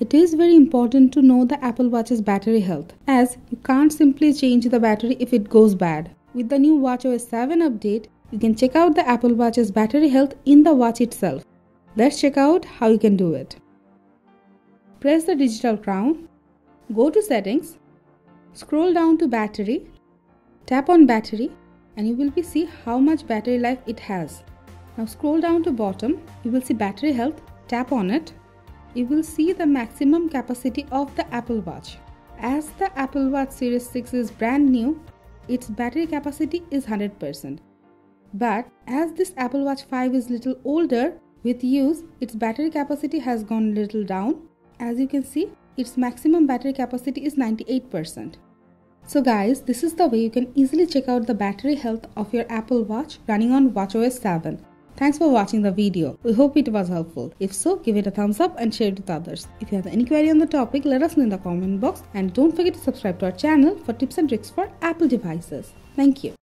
It is very important to know the Apple Watch's battery health as you can't simply change the battery if it goes bad. With the new WatchOS 7 update, you can check out the Apple Watch's battery health in the watch itself. Let's check out how you can do it. Press the digital crown, go to settings, scroll down to battery, tap on battery and you will be see how much battery life it has. Now scroll down to bottom, you will see battery health, tap on it. You will see the maximum capacity of the Apple Watch. As the Apple Watch Series 6 is brand new, its battery capacity is 100%. But as this Apple Watch 5 is little older, with use, its battery capacity has gone little down. As you can see, its maximum battery capacity is 98%. So guys, this is the way you can easily check out the battery health of your Apple Watch running on WatchOS 7. Thanks for watching the video. We hope it was helpful. If so, give it a thumbs up and share it with others. If you have any query on the topic, let us know in the comment box and don't forget to subscribe to our channel for tips and tricks for Apple devices. Thank you.